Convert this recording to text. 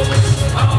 Oh,